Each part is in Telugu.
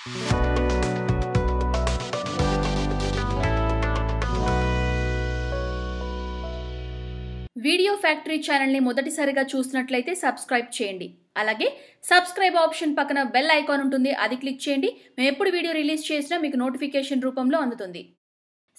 వీడియో ఫ్యాక్టరీ ఛానల్ని మొదటిసారిగా చూసినట్లయితే సబ్స్క్రైబ్ చేయండి. అలాగే సబ్స్క్రైబ్ ఆప్షన్ పక్కన బెల్ ఐకాన్ ఉంటుంది అది క్లిక్ చేయండి. మేము ఎప్పుడు వీడియో రిలీజ్ చేసినా మీకు నోటిఫికేషన్ రూపంలో అందుతుంది.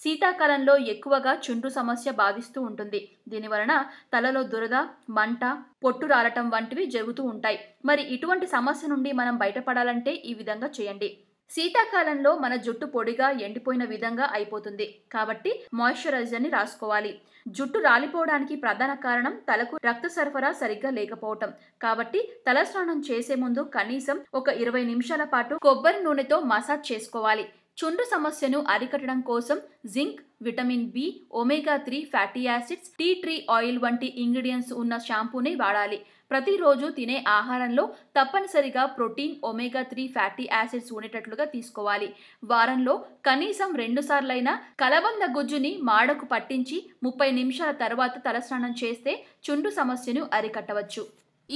శీతాకాలంలో ఎక్కువగా చుండ్రు సమస్య భావిస్తూ ఉంటుంది. దీనివలన తలలో దురద మంట పొట్టు రాలటం వంటివి జరుగుతూ ఉంటాయి. మరి ఇటువంటి సమస్య నుండి మనం బయటపడాలంటే ఈ విధంగా చేయండి. శీతాకాలంలో మన జుట్టు పొడిగా ఎండిపోయిన విధంగా అయిపోతుంది. కాబట్టి మాయిశ్చరైజర్ని రాసుకోవాలి. జుట్టు రాలిపోవడానికి ప్రధాన కారణం తలకు రక్త సరఫరా సరిగ్గా లేకపోవటం. కాబట్టి తలస్నానం చేసే ముందు కనీసం ఒక ఇరవై నిమిషాల పాటు కొబ్బరి నూనెతో మసాజ్ చేసుకోవాలి. చుండ్రు సమస్యను అరికట్టడం కోసం zinc vitamin B omega three fatty acids tea tree oil వంటి ఇంగ్రీడియంట్స్ ఉన్న షాంపూని వాడాలి. ప్రతిరోజు తినే ఆహారంలో తప్పనిసరిగా protein omega three fatty acids ఉండేటట్లుగా తీసుకోవాలి. వారంలో కనీసం రెండు సార్లైనా కలబంద గుజ్జుని మాడకు పట్టించి ముప్పై నిమిషాల తర్వాత తలస్నానం చేస్తే చుండు సమస్యను అరికట్టవచ్చు.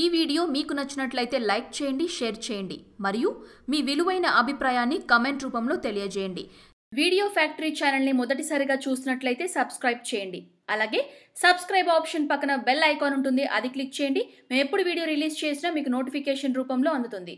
ఈ వీడియో మీకు నచ్చినట్లయితే లైక్ చేయండి షేర్ చేయండి మరియు మీ విలువైన అభిప్రాయాన్ని కమెంట్ రూపంలో తెలియజేయండి. వీడియో ఫ్యాక్టరీ ఛానల్ని మొదటిసారిగా చూసినట్లయితే సబ్స్క్రైబ్ చేయండి. అలాగే సబ్స్క్రైబ్ ఆప్షన్ పక్కన బెల్ ఐకాన్ ఉంటుంది అది క్లిక్ చేయండి. మేము ఎప్పుడు వీడియో రిలీజ్ చేసినా మీకు నోటిఫికేషన్ రూపంలో అందుతుంది.